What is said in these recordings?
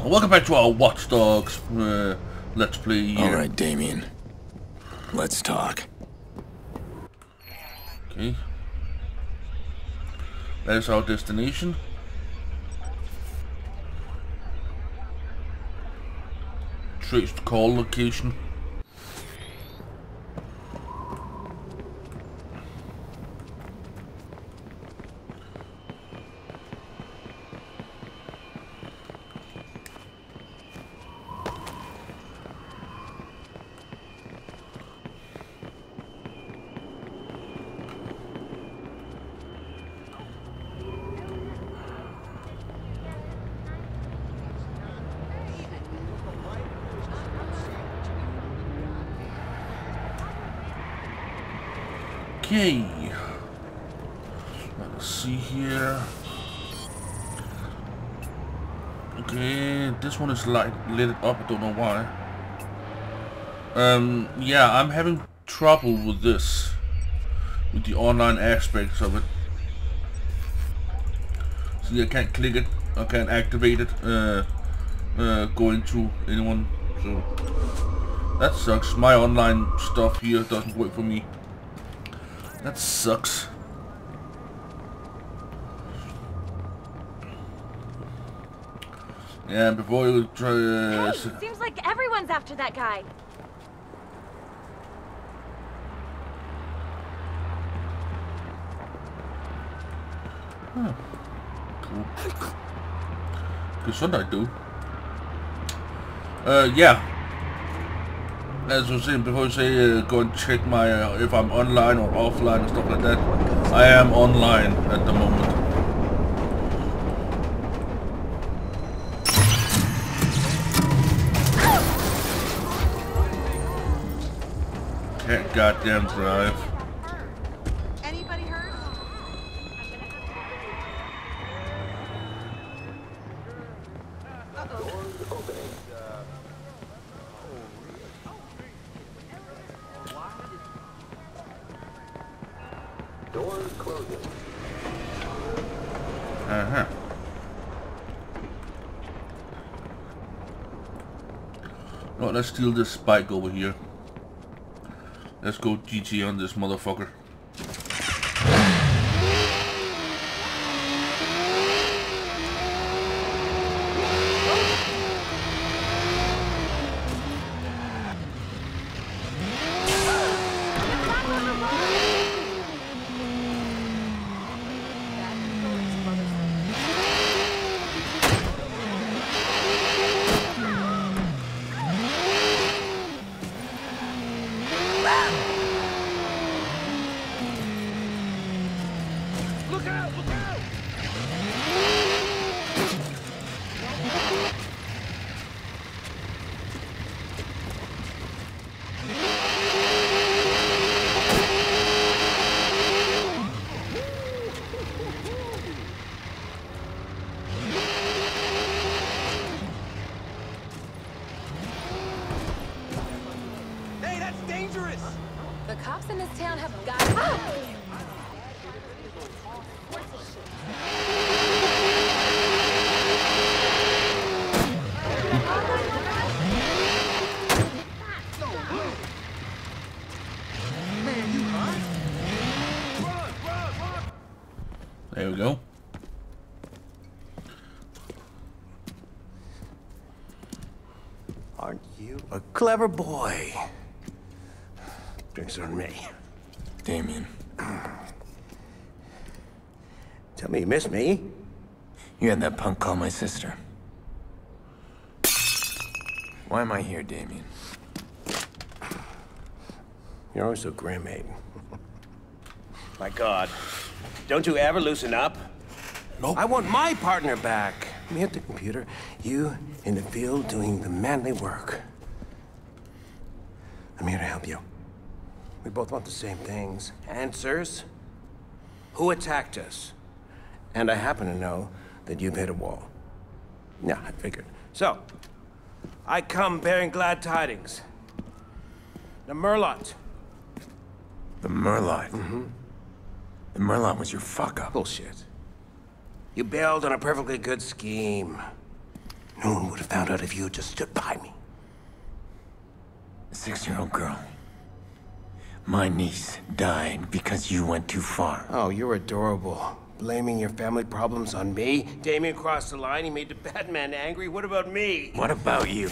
Welcome back to our Watch Dogs uh, Let's Play here. Alright, Damien. Let's talk. Okay. That is our destination. Traced call location. Okay. Let's see here. Okay, is light lit it up. I don't know why. Um, yeah, I'm having trouble with this, with the online aspects of it. See, I can't click it. I can't activate it. Uh, uh, going to anyone. So that sucks. My online stuff here doesn't work for me. That sucks. Yeah, before you try... Uh, Hey, seems like everyone's after that guy. cool. Cause what I do? Uh, yeah. As I was saying before, you say uh, go and check my uh, if I'm online or offline and stuff like that. I am online at the moment. Goddamn drive. Anybody hurt? Uh-huh. Oh, let's steal this spike over here. Let's go GG on this motherfucker. Clever boy? Drinks on me. Damien, Tell me you miss me. you had that punk call my sister. Why am I here, Damien? You're always so grim, Aiden. My God. Don't you ever loosen up? Nope. I want my partner back. Me at the computer, you in the field doing the manly work. I'm here to help you. We both want the same things. Answers. Who attacked us? And I happen to know that you've hit a wall. Yeah, I figured. So, I come bearing glad tidings. The Merlaut. The Merlaut. Mm-hmm. The Merlaut was your fuck up. Bullshit. You bailed on a perfectly good scheme. No one would have found out if you had just stood by me. Six-year-old girl. My niece died because you went too far. Oh, you're adorable. Blaming your family problems on me? Damien crossed the line, he made the Batman angry. What about me? What about you?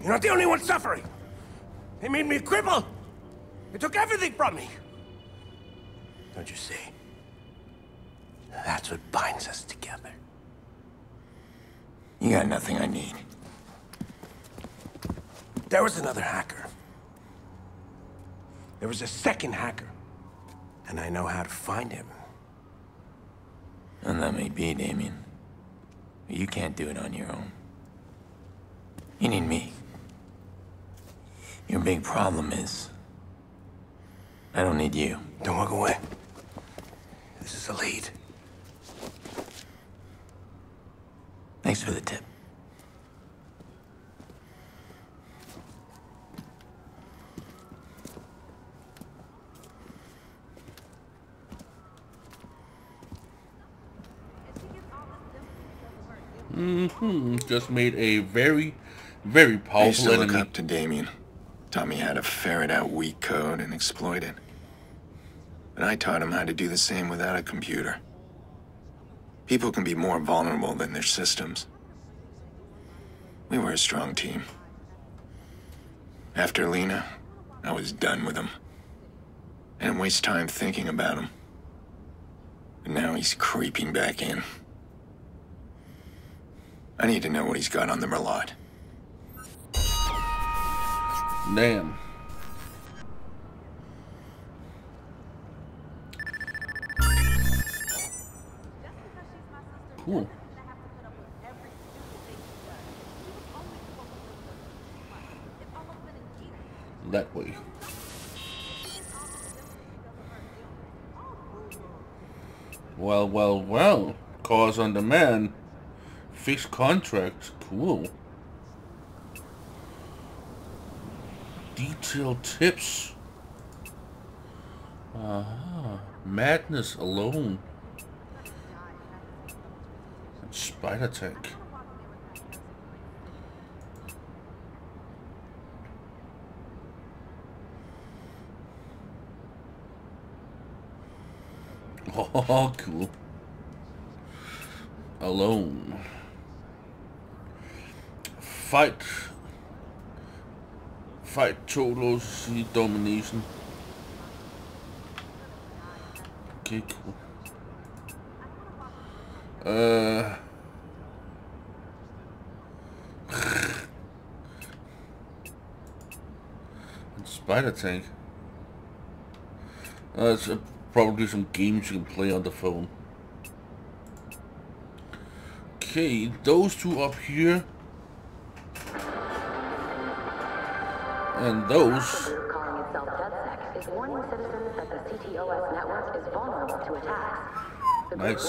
You're not the only one suffering. They made me a cripple. They took everything from me. Don't you see? That's what binds us together. You got nothing I need. There was another hacker. There was a second hacker. And I know how to find him. And that may be, Damien. But you can't do it on your own. You need me. Your big problem is... I don't need you. Don't walk away. This is a lead. Thanks for the tip. Mm-hmm. Just made a very, very I used powerful to look enemy. up to Damien. Taught me how to ferret out weak code and exploit it. But I taught him how to do the same without a computer. People can be more vulnerable than their systems. We were a strong team. After Lena, I was done with him. I didn't waste time thinking about him. And now he's creeping back in. I need to know what he's got on the Merlaut. Damn. Cool. That way. Well, well, well. Cause on demand. Fixed contracts. Cool. Detailed tips. Ah, madness alone. And spider tank. Oh, cool. Alone. Fight. Fight Cholos, see domination. Okay, cool. Uh. Spider Tank. That's uh, probably some games you can play on the phone. Okay, those two up here. And those. is warning citizens that the CTOS network is vulnerable to attacks. The Nice.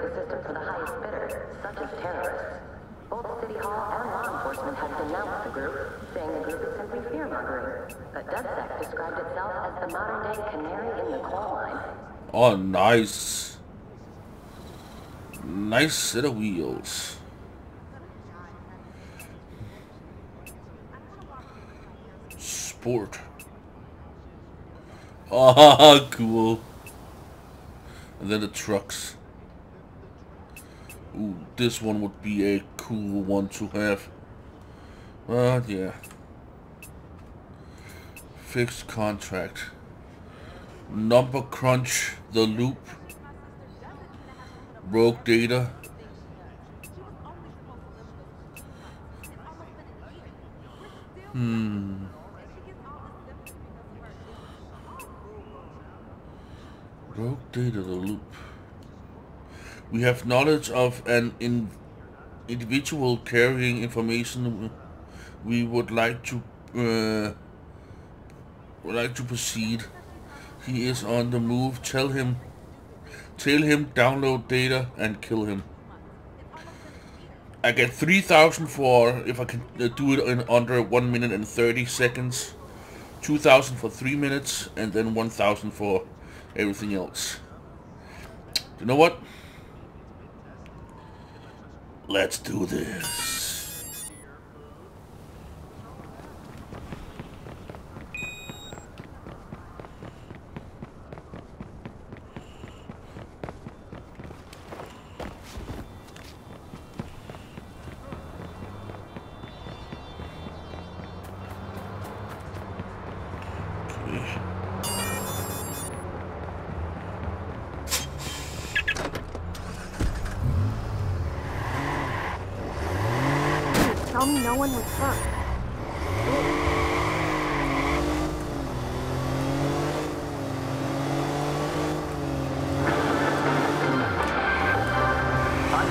the system for the highest bidder, such as terrorists. Both City Hall and law enforcement have denounced the group, saying the group is simply fear-mongering. But DedSec described itself as the modern-day canary in the coal mine. Oh, nice. Nice set of wheels. Sport. Ah, cool. And then the trucks. Ooh, this one would be a cool one to have. Uh, yeah. Fixed contract. Number crunch, the loop, rogue data. Hmm. Rogue data, loop. We have knowledge of an in individual carrying information. We would like to uh, would like to proceed. He is on the move. Tell him. Tell him download data and kill him. I get 3,000 for if I can uh, do it in under 1 minute and 30 seconds. 2,000 for 3 minutes and then 1,000 for everything else you know what? Let's do this.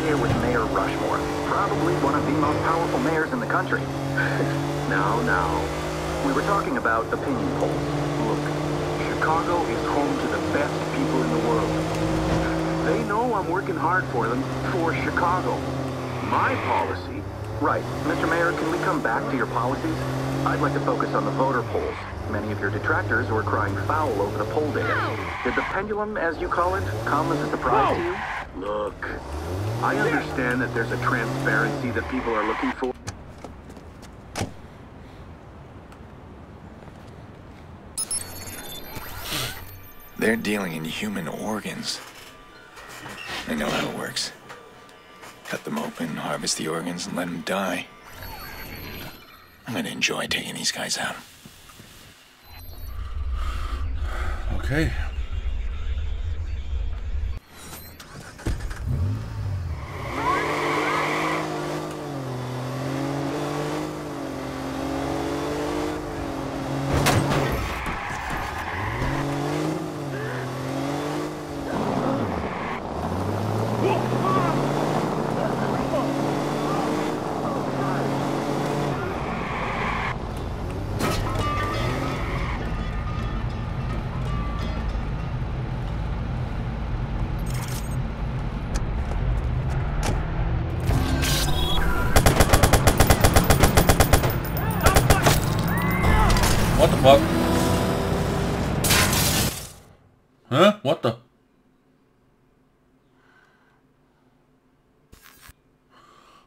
Here with Mayor Rushmore, probably one of the most powerful mayors in the country. now, now. We were talking about opinion polls. Look, Chicago is home to the best people in the world. They know I'm working hard for them, for Chicago. My policy... Right. Mr. Mayor, can we come back to your policies? I'd like to focus on the voter polls. Many of your detractors were crying foul over the poll data. Did the pendulum, as you call it, come as a surprise to you? Look, I understand that there's a transparency that people are looking for. They're dealing in human organs. I know how it works. Cut them open, harvest the organs, and let them die. I'm gonna enjoy taking these guys out. Okay.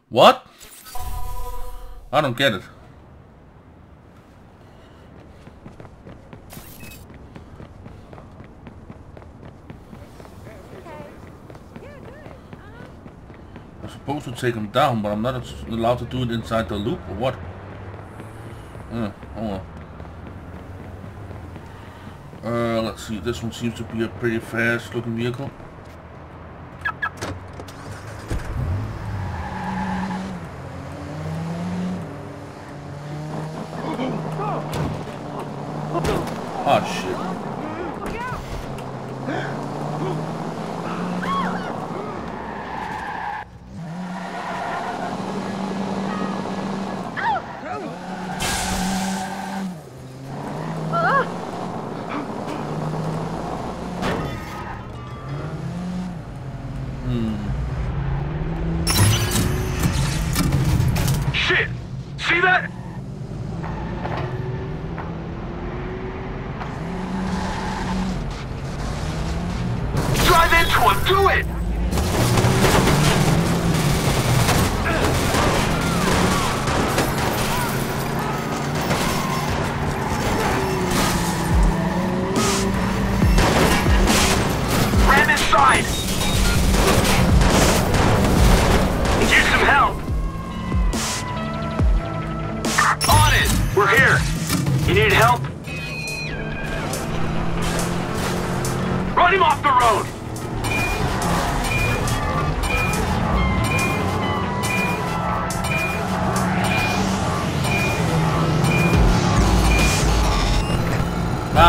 What? I don't get it. I'm supposed to take him down, but I'm not allowed to do it inside the loop, or what? Uh, oh. Uh, let's see, this one seems to be a pretty fast looking vehicle.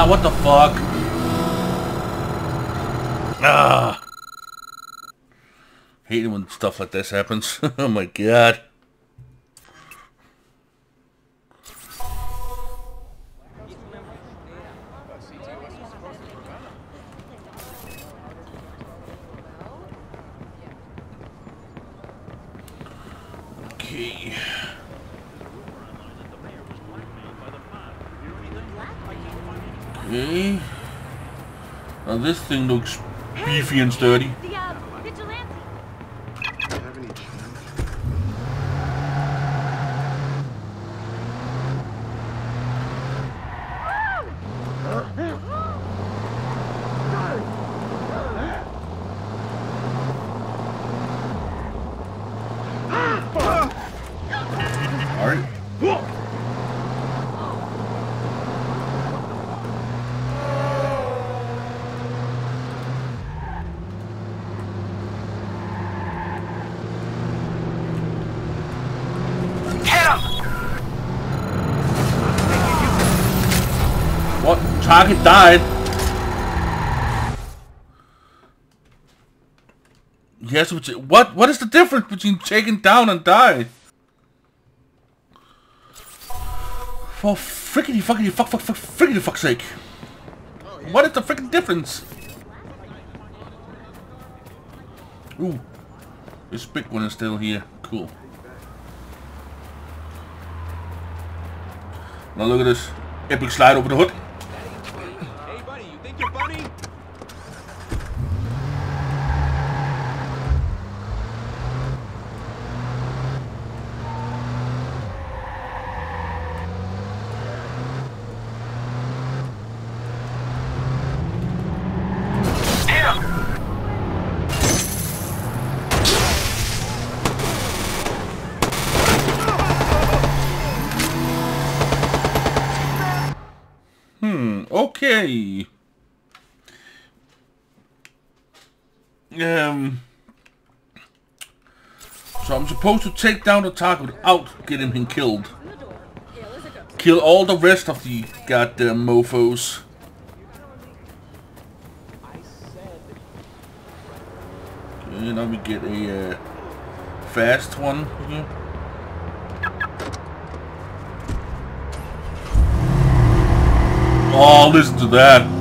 Ah, what the fuck? Ah. Hate when stuff like this happens. oh my god. Okay. Now this thing looks beefy and sturdy. The, uh, vigilante. What? Target died. Yes, what? What is the difference between taken down and die? For frickety fuckity fuck fuck fuck frickety fuck's sake! What is the freaking difference? Ooh, this big one is still here. Cool. Now look at this epic slide over the hood. Hey, buddy, you think you're funny? Okay. Um. So I'm supposed to take down the target without getting him killed. Kill all the rest of the goddamn mofos. Okay, now we get a uh, fast one here. Oh, listen to that.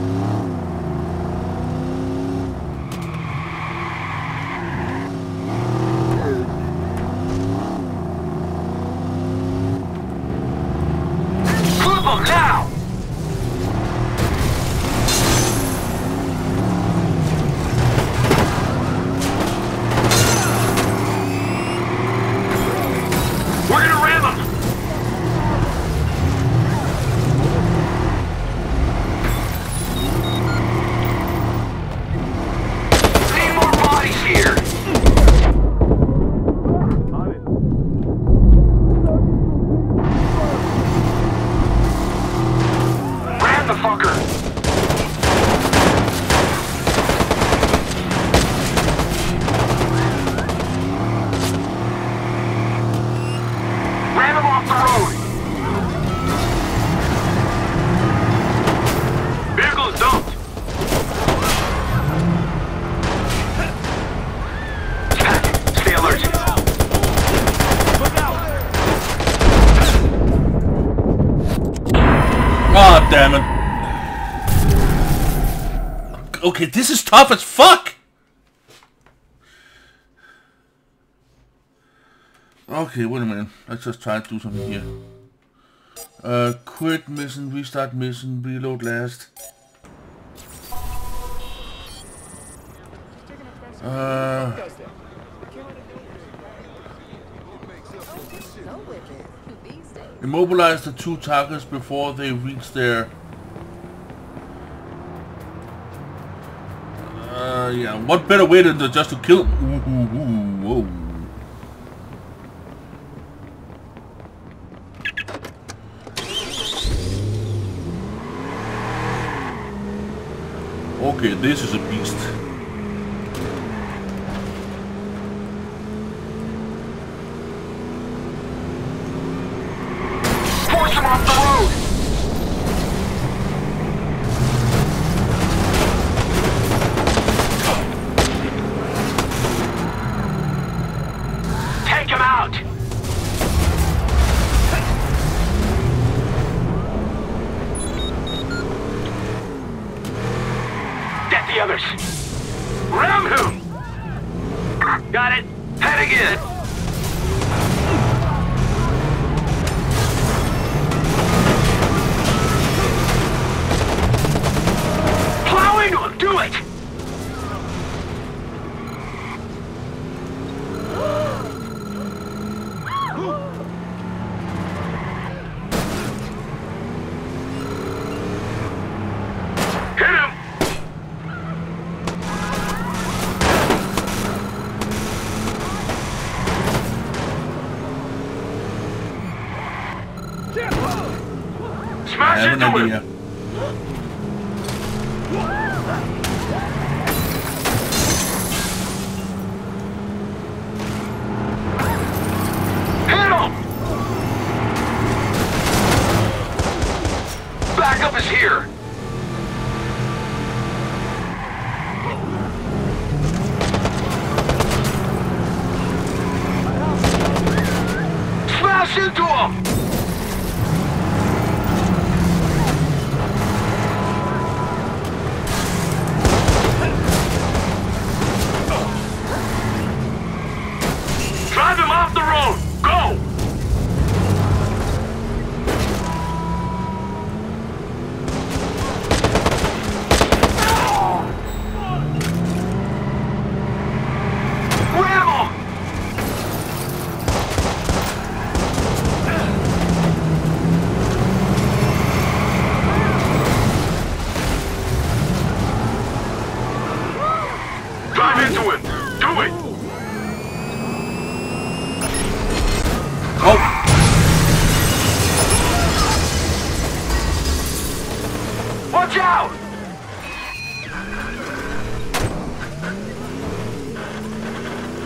Okay, this is tough as fuck! Okay, wait a minute. Let's just try to do something here. Uh, quit mission, restart mission, reload last. Uh, immobilize the two targets before they reach their... Uh, yeah, what better way than to just to kill... Ooh, ooh, ooh, whoa. Okay, this is a beast.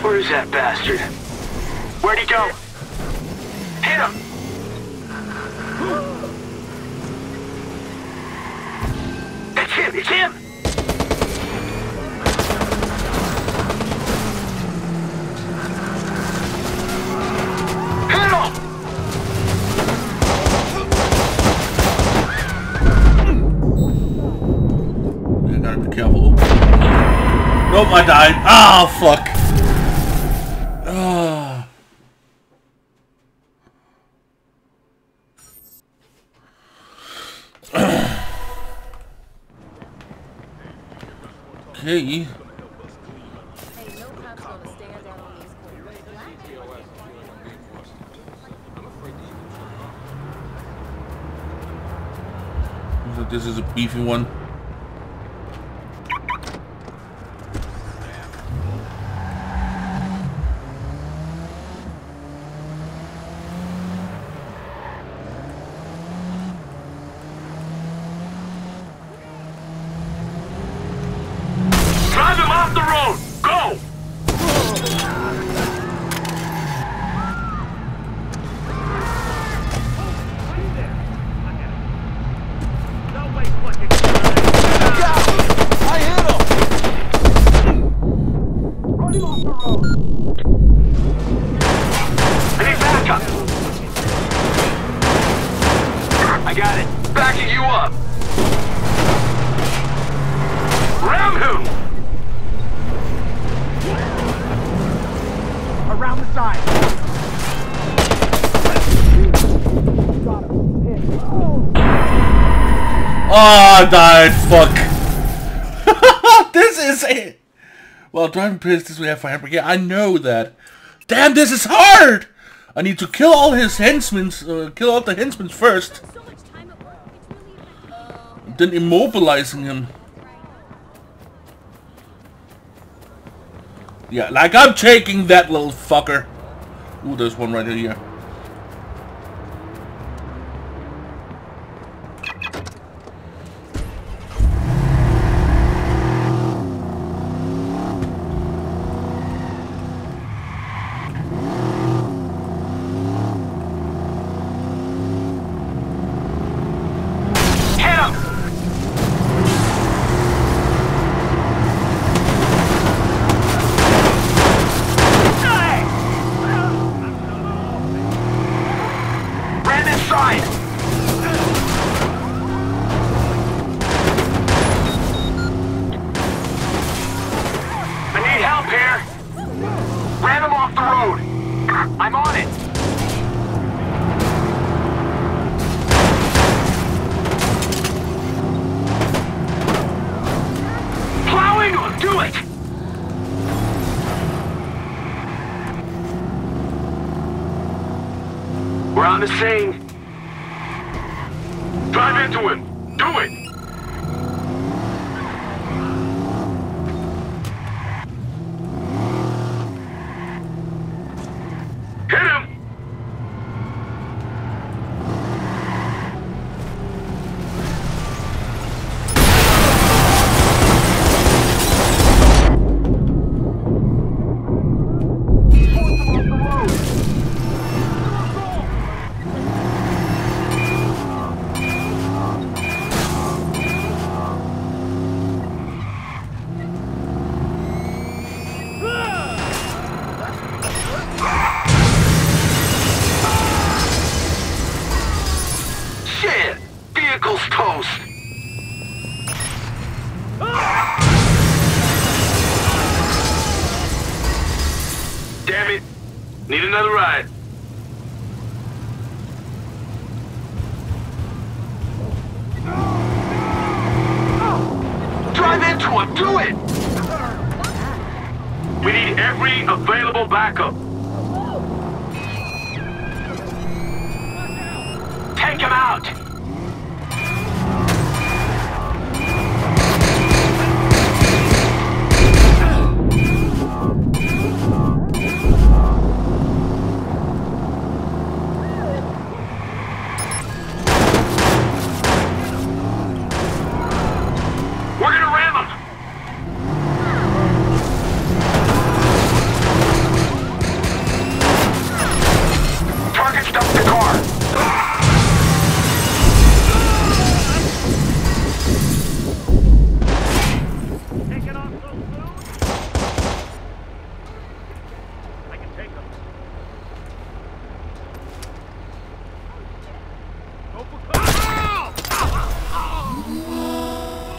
Where's that bastard? Where'd he go? Hit him! It's him! It's him! Nope, I died. Ah, fuck. One. Oh, I died. Fuck. this is it. Well, driving this way have fire brigade. I know that. Damn, this is hard. I need to kill all his henchmen. Uh, kill all the henchmen first. So much time at work. It's really Then immobilizing him. Yeah, like I'm taking that little fucker. Ooh, there's one right here.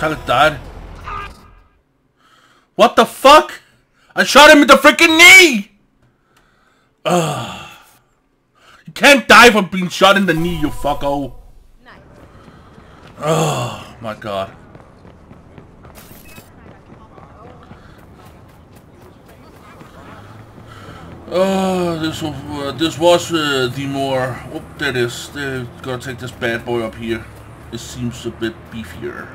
Cover! Died. What the fuck? I shot him in the freaking knee! Ugh. You can't die from being shot in the knee, you fucko. Oh my god. Oh, this was, uh, this was uh, the more. Oh, there it is. They're gonna take this bad boy up here. It seems a bit beefier.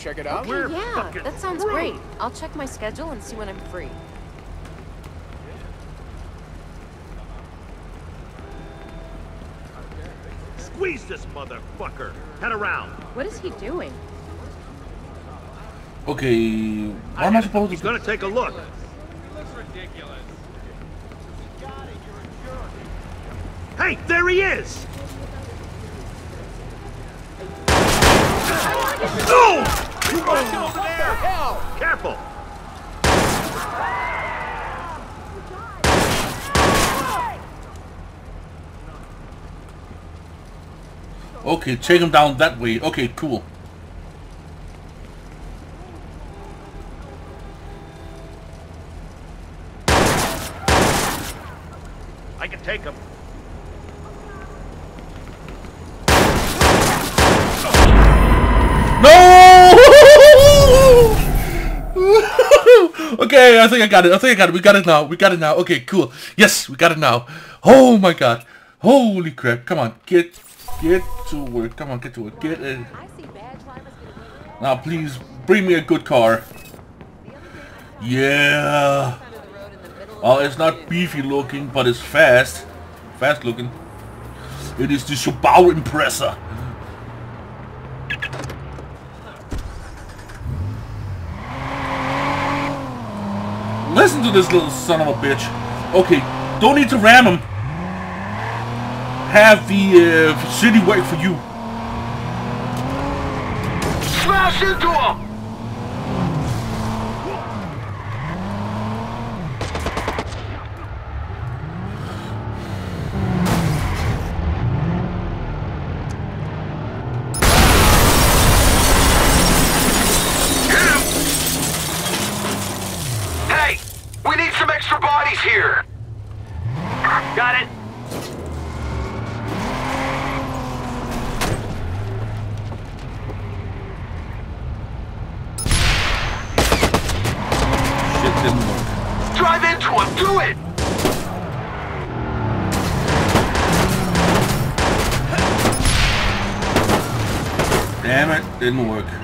Check it out? Okay, We're yeah, that sounds screwed. great. I'll check my schedule and see when I'm free. Squeeze this motherfucker! Head around! What is he doing? Okay, what am I supposed to? He's to? gonna take a look. Hey, there he is! No! Over there! Careful! Okay, take him down that way. Okay, cool. I can take him. No! okay, I think I got it. I think I got it. We got it now. We got it now. Okay, cool. Yes, we got it now. Oh my god. Holy crap. Come on. Get get to work. Come on, get to work. Get it. Now please bring me a good car. Yeah. Well, it's not beefy looking, but it's fast. Fast looking. It is the Subaru Impreza. Listen to this little son of a bitch. Okay, don't need to ram him. Have the uh, city wait for you. Smash into him! Didn't work.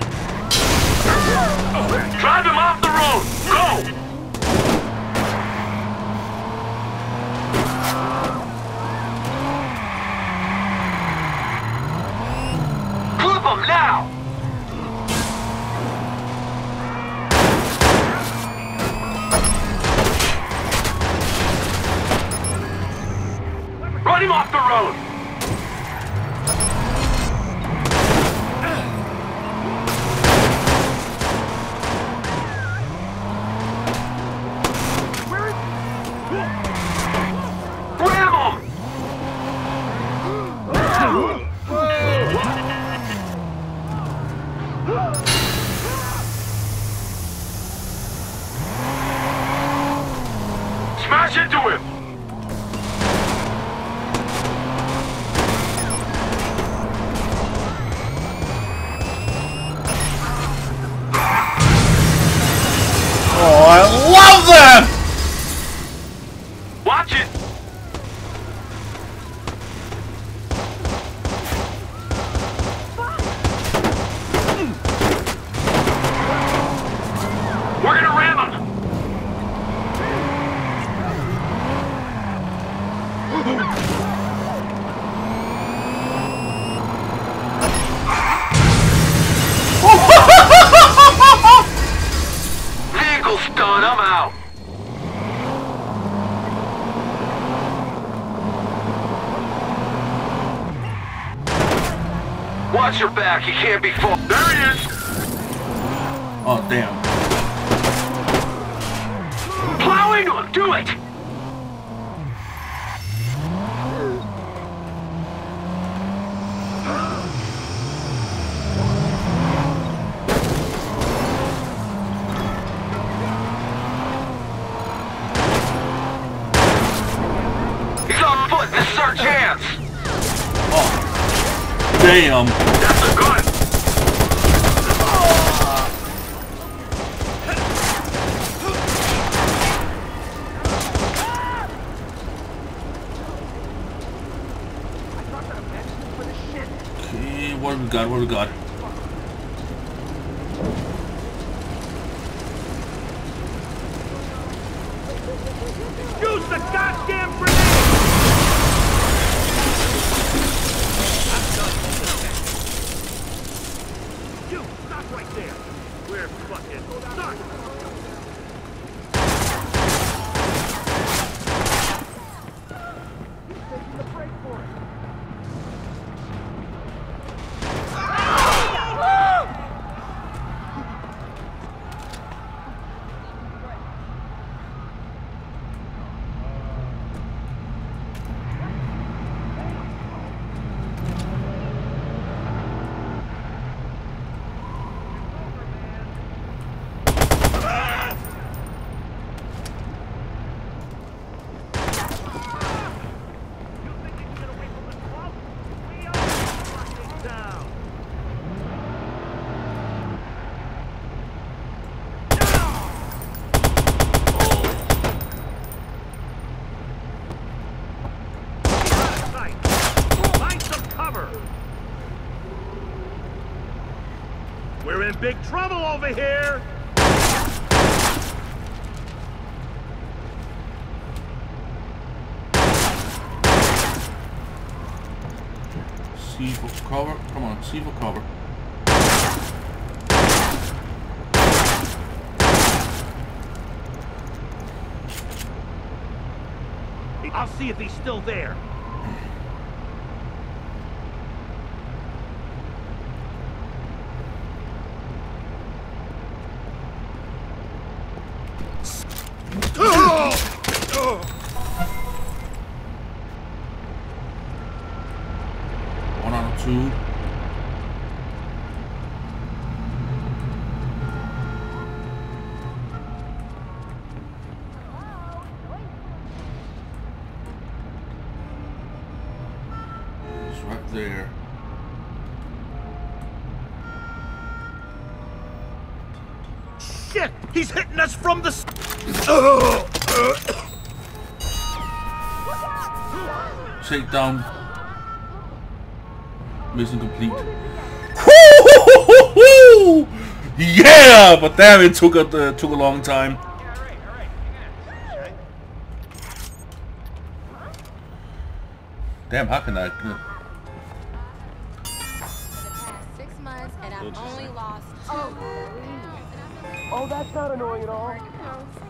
Watch your back, he can't be far. There he is! Oh, damn. What have we got? What have we got? Use the goddamn grenade! You, stop right there! We're fucking down. Find some cover. We're in big trouble over here. See for cover. Come on, see for cover. I'll see if he's still there. One out of two. It's right there. Shit! He's hitting us from the. Shake down. Mission complete. Yeah, but damn, it took a uh, took a long time. Damn, how can I? Oh, that's not annoying at all.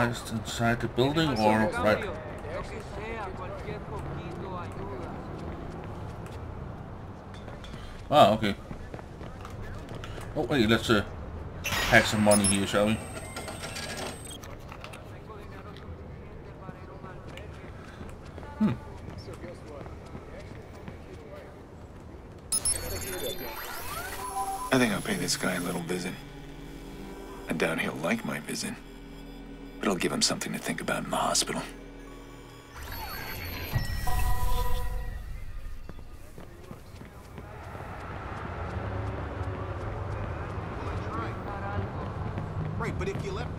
Inside the building or right? Ah, okay. Oh wait, let's uh, hack some money here, shall we? Hmm. I think I'll pay this guy a little visit. I doubt he'll like my visit, but it'll give him something to think about in the hospital. Right, but if you let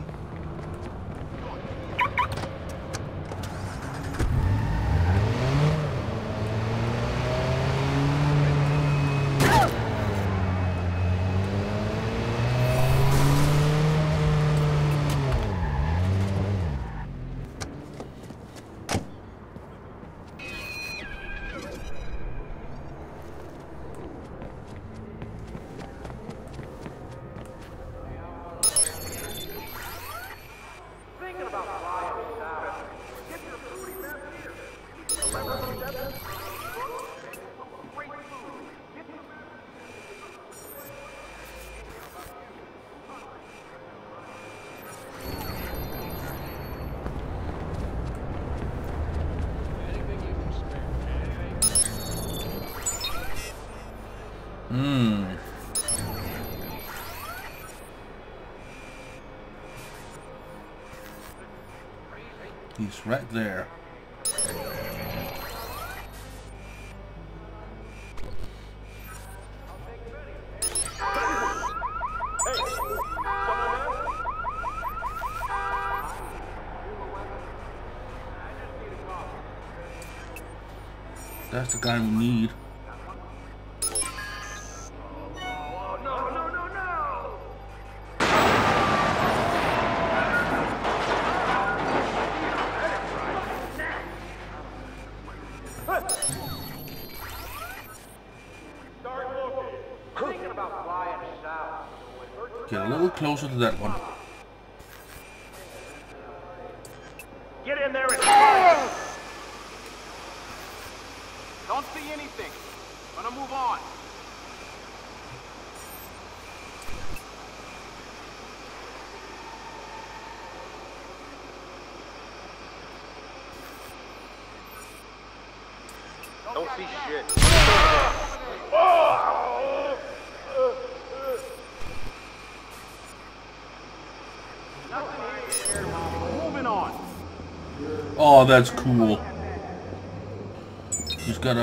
Right there. That's the guy we need. That one. Get in there and fire. Don't see anything. Gonna move on. Don't see shit. Moving on. Oh, that's cool. He's got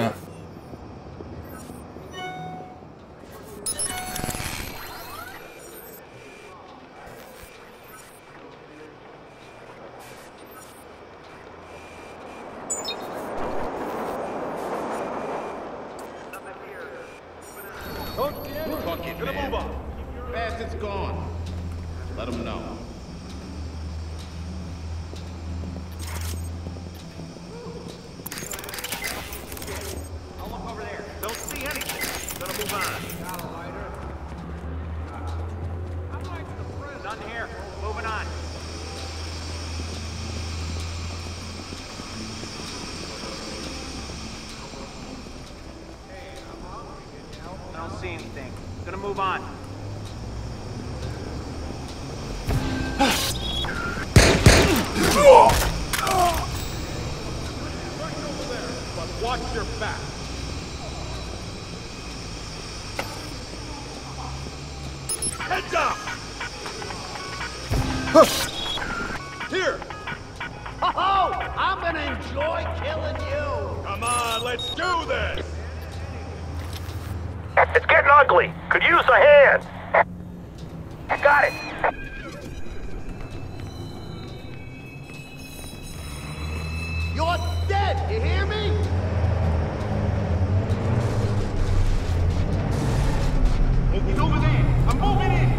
He's over there. I'm moving in.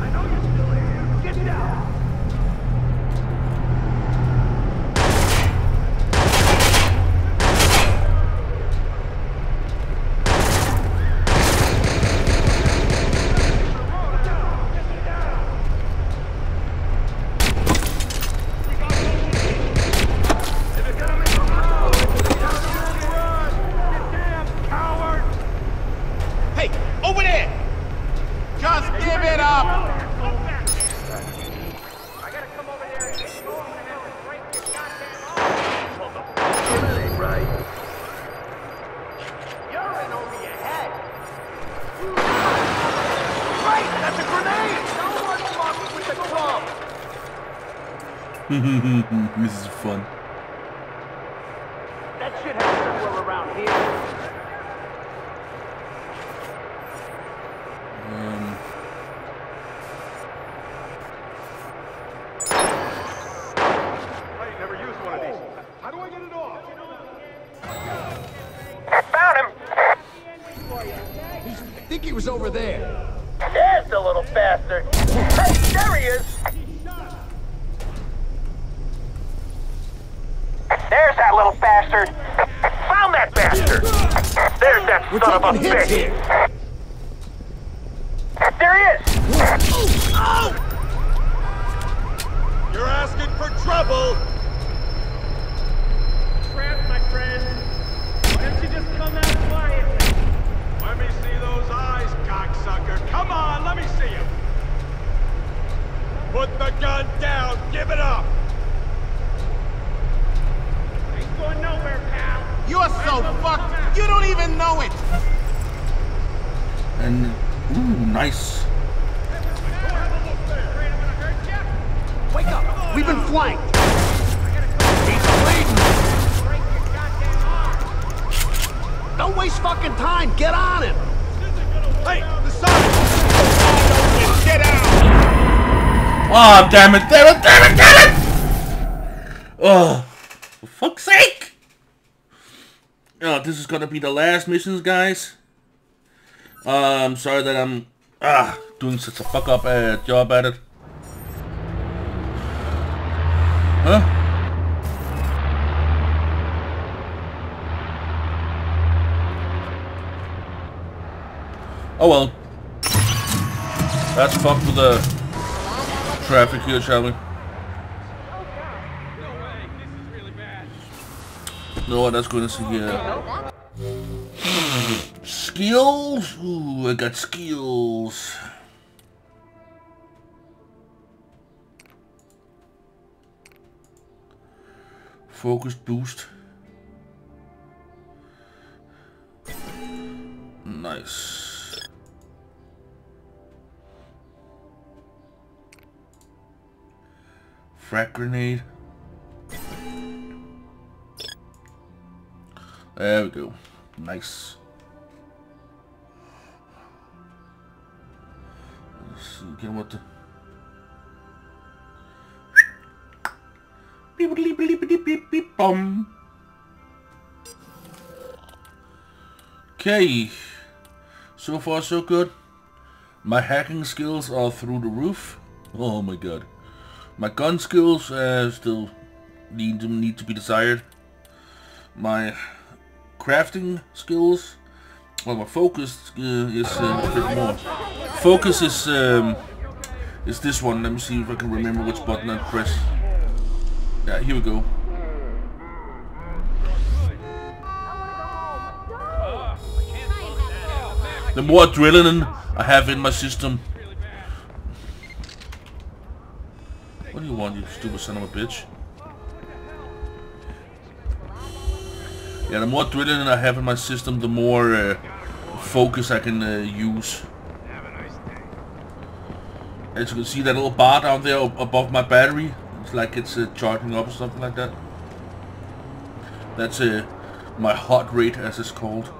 I know you're still here. Get down. Hey, over there! Just give it up! You're in over your head. Right, that's a grenade. No one fucks with the club. this is fun. That shit has somewhere around here. Um, I never used one of these. How do I get it off? Found him. I think he was over there. There's the little bastard. Hey, there he is. There's that little bastard. Found that bastard. There's that We're son of a taking hits bitch. here. There he is. You're asking for trouble! Trapped, my friend. Why don't you just come out quietly? Let me see those eyes, cocksucker. Come on, let me see them. Put the gun down. Give it up. Ain't going nowhere, pal. You're so fucked. You don't even know it. and ooh, nice. Wake up. We've been flanked. He's bleeding. Don't waste fucking time. Get on him. Hey, the sun. Get out. Oh, damn it, damn it, damn it, damn it! Oh, for fuck's sake! Oh, this is gonna be the last missions, guys. Uh, I'm sorry that I'm ah doing such a fuck up uh, job at it. Huh? Oh well. That's fucked with the traffic here, shall we? No, that's going to see here. Skills? Ooh, I got skills. Focus boost. Nice. Frag grenade. There we go. Nice. Let's see what the beep beep beep beep beep beep bum. Okay. So far so good. My hacking skills are through the roof. Oh my god. My gun skills uh, still need to need to be desired. My crafting skills. Well, my focus uh, is uh, a bit more. Focus is um, is this one. Let me see if I can remember which button I press. Yeah, here we go. The more adrenaline I have in my system. What do you stupid son of a bitch? Yeah, the more adrenaline I have in my system, the more uh, focus I can uh, use. As you can see that little bar down there above my battery, it's like it's uh, charging up or something like that. That's uh, my heart rate as it's called.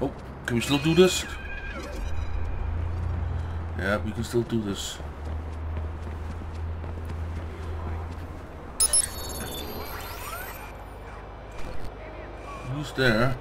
Oh, can we still do this? Yeah, we can still do this. There?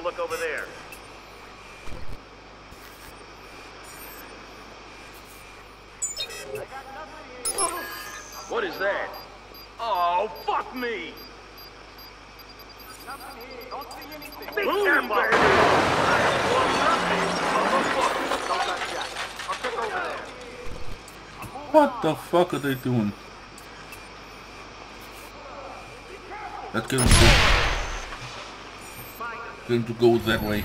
I'll look over there. What is that? Oh, fuck me! Nothing here. Don't see anything. Be careful! Don't touch that. I'll check over there. What the fuck are they doing? Let's get him to go. To go that way.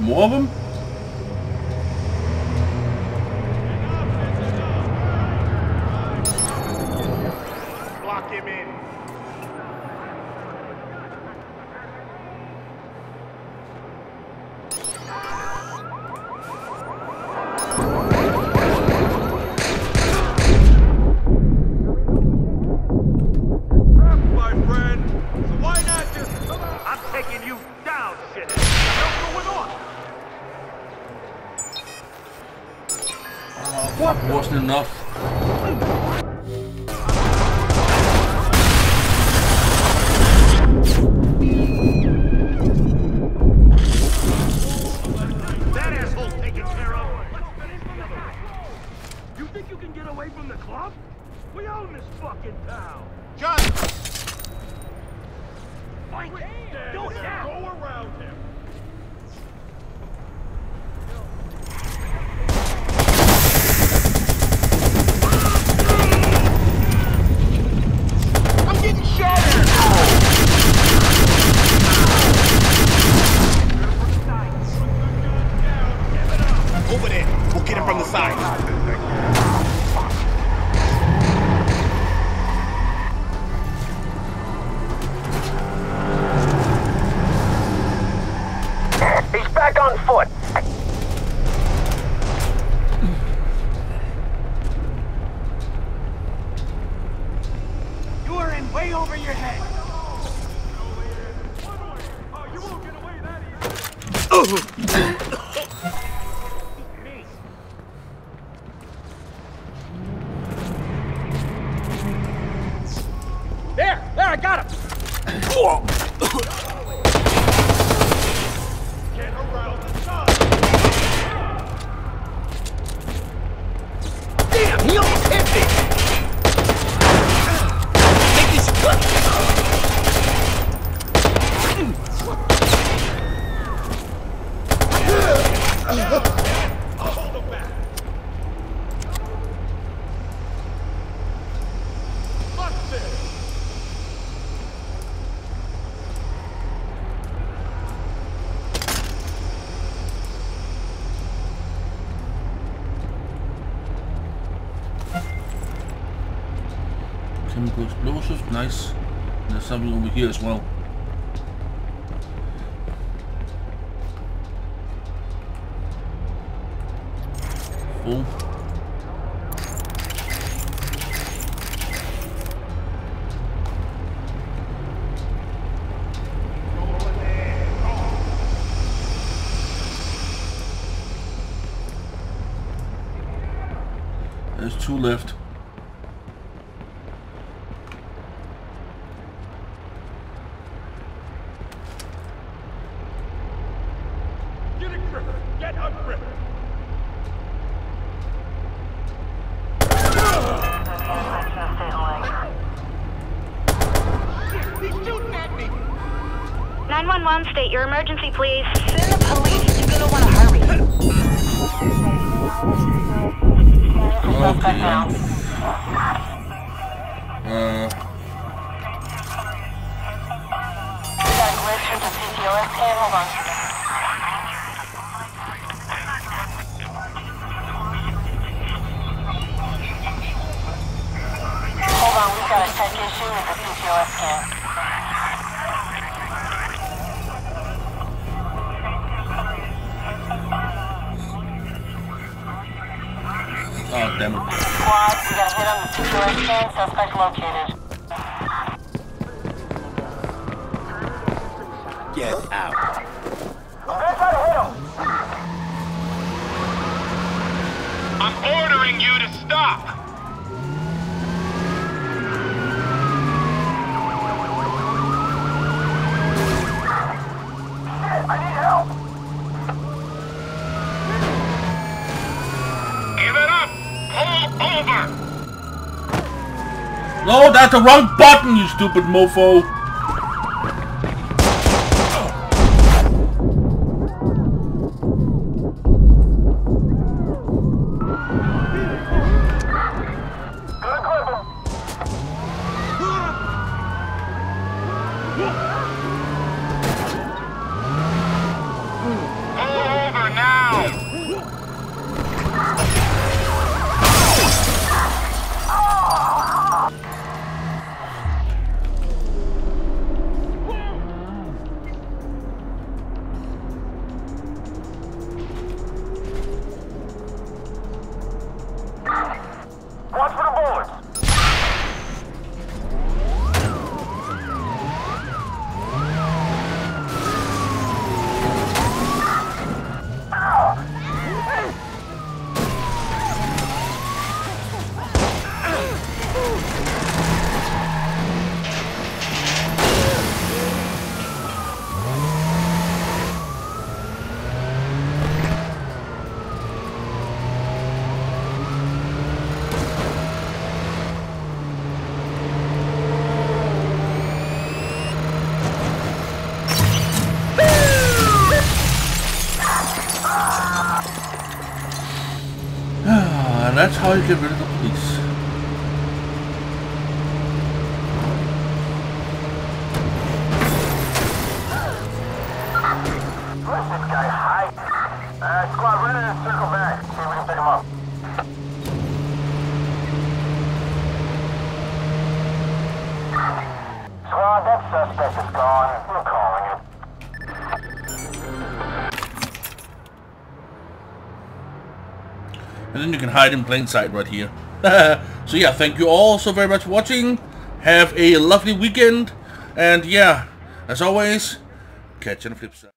More of them? Here as well. Full. There's two left. Get a grip. Get a grip. He's shooting at me. 911, state your emergency, please. Send the police. You're gonna wanna hurry. Okay. Uh, We got a glitch with the ctOS scan. Hold on. Got a tech issue with the ctOS scan. oh damn it. Squad, we got a hit on the ctOS scan. Suspect located. Get out. I'm ordering you to stop. I need help. Give it up. Pull over. No, that's the wrong button, you stupid mofo. That's how you get hide in plain sight right here. so yeah, thank you all so very much for watching. Have a lovely weekend. And yeah, as always, catch you on the flip side.